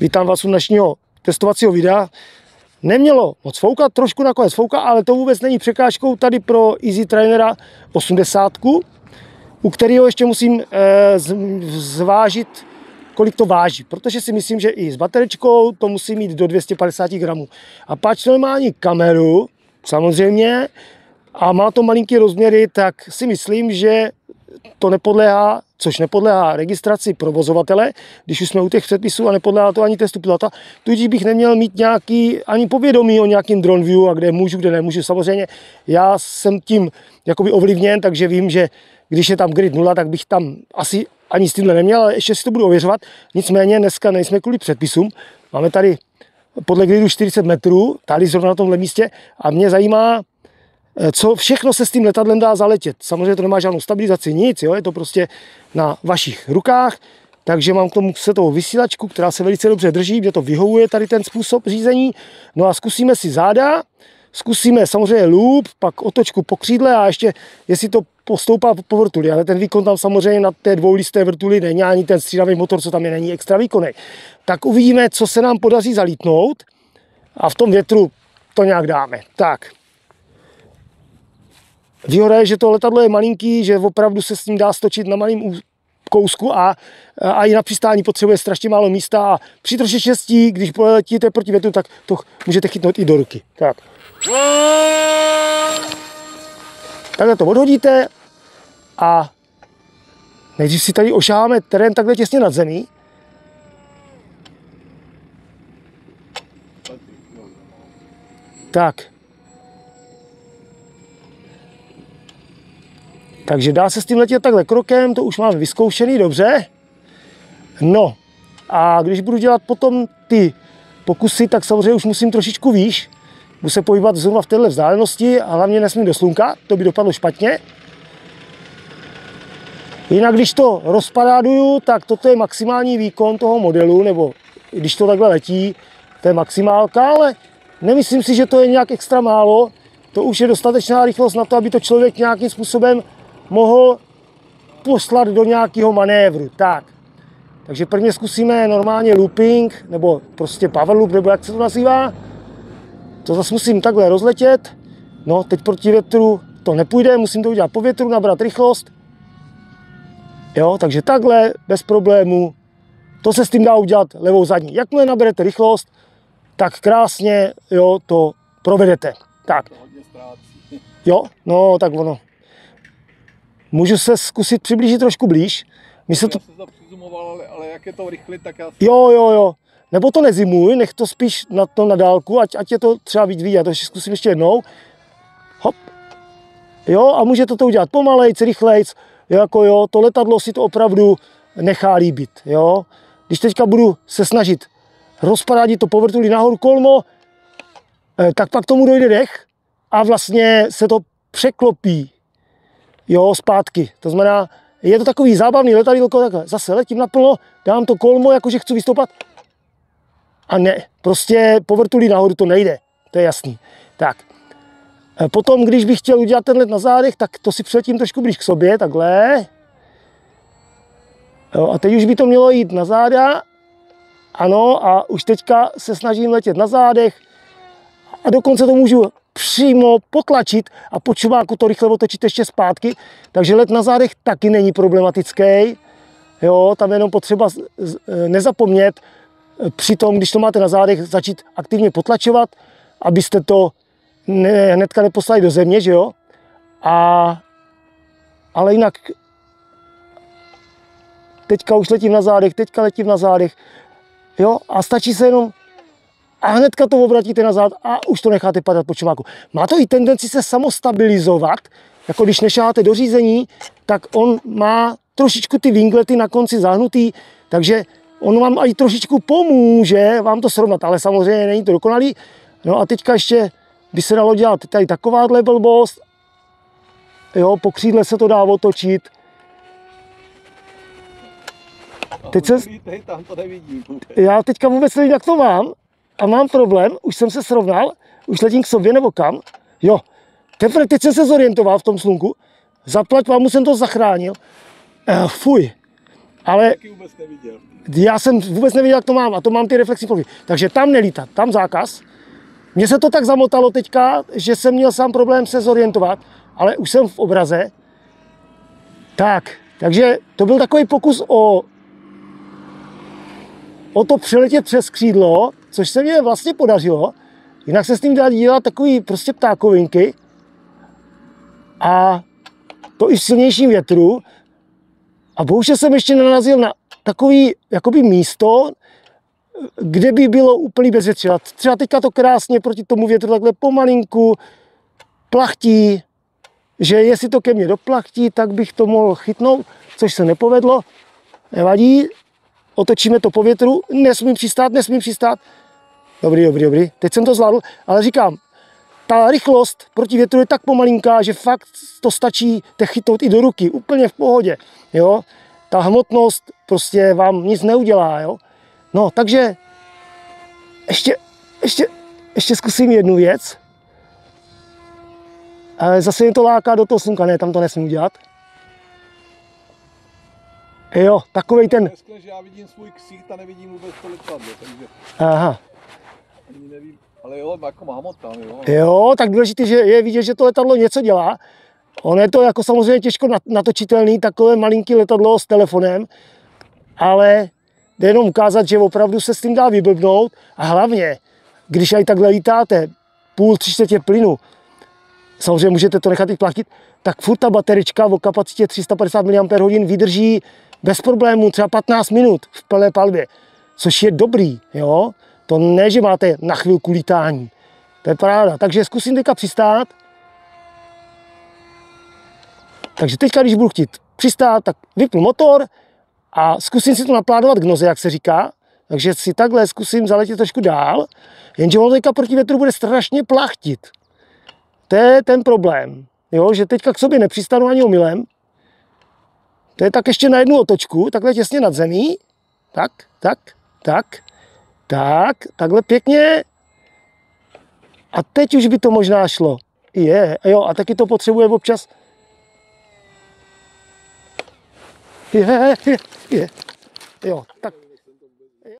Vítám vás u dnešního testovacího videa. Nemělo moc foukat, trošku nakonec fouká, ale to vůbec není překážkou tady pro Easy Trainera 80, u kterého ještě musím e, zvážit, kolik to váží, protože si myslím, že i s bateričkou to musí mít do 250 gramů. A pač normální kameru, samozřejmě, a má to malinký rozměry, tak si myslím, že to nepodléhá, což nepodléhá registraci provozovatele, když už jsme u těch předpisů a nepodléhá to ani testu pilota, tudíž bych neměl mít nějaký ani povědomí o nějakým drone view a kde můžu, kde nemůžu. Samozřejmě já jsem tím jakoby ovlivněn, takže vím, že když je tam grid 0, tak bych tam asi ani s tímhle neměl, ale ještě si to budu ověřovat. Nicméně dneska nejsme kvůli předpisům. Máme tady podle gridu 40 metrů, tady zrovna na tomhle místě a mě zajímá, co všechno se s tím letadlem dá zaletět. Samozřejmě to nemá žádnou stabilizaci, nic, jo? je to prostě na vašich rukách, takže mám k tomu setovou vysílačku, která se velice dobře drží, kde to vyhovuje tady ten způsob řízení. No a zkusíme si záda, zkusíme samozřejmě loop, pak otočku po křídle a ještě, jestli to postoupá po vrtuli, ale ten výkon tam samozřejmě na té dvoulisté vrtuli není, ani ten střídavý motor, co tam je, není extra výkonný. Tak uvidíme, co se nám podaří zalítnout a v tom větru to nějak dáme. Tak, Výhoda je, že to letadlo je malinký, že opravdu se s ním dá stočit na malém kousku a, a i na přistání potřebuje strašně málo místa a při troši štěstí, když poletíte proti větru, tak to můžete chytnout i do ruky. Tak. Takhle to odhodíte a nejdřív si tady ošáháme terén takhle těsně nad zemí. Tak. Takže dá se s tím letět takhle krokem, to už máme vyzkoušený, dobře. No a když budu dělat potom ty pokusy, tak samozřejmě už musím trošičku výš. Budu se pohybovat zrovna v této vzdálenosti a hlavně nesmím do slunka, to by dopadlo špatně. Jinak když to rozpadáduju, tak toto je maximální výkon toho modelu, nebo když to takhle letí, to je maximálka, ale nemyslím si, že to je nějak extra málo. To už je dostatečná rychlost na to, aby to člověk nějakým způsobem mohl poslat do nějakého manévru. Tak. Takže prvně zkusíme normálně looping, nebo prostě power loop, nebo jak se to nazývá. To zase musím takhle rozletět. No, teď proti větru to nepůjde, musím to udělat po větru, nabrat rychlost. Jo, takže takhle, bez problému. To se s tím dá udělat levou zadní. Jakmile naberete rychlost, tak krásně jo, to provedete. Tak. Jo, no tak ono. Můžu se zkusit přiblížit trošku blíž. My se to... Já přizumoval, ale, ale jak je to rychle, tak já... Jo, jo, jo. Nebo to nezimuj, nech to spíš na to na dálku, ať, ať je to třeba víc vidět. To zkusím ještě jednou. Hop. Jo, a můžete to udělat pomalejc, rychlejc. Jo, jako jo, to letadlo si to opravdu nechá líbit. Jo. Když teďka budu se snažit rozpadát to povrtulí nahoru kolmo, eh, tak pak tomu dojde dech a vlastně se to překlopí jo, zpátky. To znamená, je to takový zábavný letadílko, takhle zase letím naplno, dám to kolmo, jakože chci vystoupat. A ne, prostě povrtulí nahoru to nejde, to je jasný. Tak, e, potom, když bych chtěl udělat ten let na zádech, tak to si předtím trošku blíž k sobě, takhle. Jo, a teď už by to mělo jít na záda. Ano, a už teďka se snažím letět na zádech. A dokonce to můžu přímo potlačit a po čumáku to rychle otočit ještě zpátky. Takže let na zádech taky není problematický. Jo, tam jenom potřeba nezapomnět při tom, když to máte na zádech, začít aktivně potlačovat, abyste to ne, hnedka neposlali do země, že jo? A, ale jinak teďka už letím na zádech, teďka letím na zádech, jo? A stačí se jenom a hnedka to obratíte nazad a už to necháte padat po čumáku. Má to i tendenci se samostabilizovat, jako když nešáte do řízení, tak on má trošičku ty vinglety na konci zahnutý, takže on vám i trošičku pomůže vám to srovnat, ale samozřejmě není to dokonalý. No a teďka ještě by se dalo dělat tady takováhle blbost, jo, po křídle se to dá otočit. Teď se... Já teďka vůbec nevím, jak to mám, a mám problém, už jsem se srovnal, už letím k sobě nebo kam, jo, teprve teď jsem se zorientoval v tom slunku, zaplať vám, jsem to zachránil, uh, fuj, Ale neviděl. já jsem vůbec nevěděl, jak to mám a to mám ty reflexní plochy. Takže tam nelítat, tam zákaz. Mně se to tak zamotalo teďka, že jsem měl sám problém se zorientovat, ale už jsem v obraze. Tak, takže to byl takový pokus o, o to přeletět přes křídlo, což se mě vlastně podařilo. Jinak se s tím dá dělat takový prostě ptákovinky. A to i v silnějším větru. A bohužel jsem ještě narazil na takový jakoby místo, kde by bylo úplný bezvětří. Třeba teďka to krásně proti tomu větru takhle pomalinku plachtí, že jestli to ke mně doplachtí, tak bych to mohl chytnout, což se nepovedlo. Nevadí, otočíme to po větru, nesmím přistát, nesmím přistát. Dobrý, dobrý, dobrý, teď jsem to zvládl, ale říkám, ta rychlost proti větru je tak pomalinká, že fakt to stačí te chytnout i do ruky, úplně v pohodě, jo. Ta hmotnost prostě vám nic neudělá, jo. No, takže ještě, ještě, ještě zkusím jednu věc. Ale zase mě to láká do toho slunka, ne, tam to nesmím udělat. Jo, takovej ten, Dneska, že já vidím svůj ksít a nevidím vůbec to letadlo, takže aha, ani nevím. Ale jo, jako mám tam, jo. Jo, tak důležité, že je vidět, že to letadlo něco dělá. Ono je to jako samozřejmě těžko nat- natočitelný, takové malinký letadlo s telefonem, ale jde jenom ukázat, že opravdu se s tím dá vyblbnout a hlavně, když aj takhle lítáte půl, tři čtvrtě plynu, samozřejmě můžete to nechat i platit, tak furt ta baterička o kapacitě 350 mAh vydrží bez problémů třeba 15 minut v plné palbě, což je dobrý, jo. To ne, že máte na chvilku lítání. To je pravda. Takže zkusím teďka přistát. Takže teďka, když budu chtít přistát, tak vypnu motor a zkusím si to naplánovat k noze, jak se říká. Takže si takhle zkusím zaletět trošku dál, jenže ono teďka proti větru bude strašně plachtit. To je ten problém, jo, že teďka k sobě nepřistanu ani omylem. To je tak ještě na jednu otočku, takhle těsně nad zemí. Tak, tak, tak, tak, takhle pěkně. A teď už by to možná šlo. Je, jo, a taky to potřebuje občas. Je, je, je. Jo, tak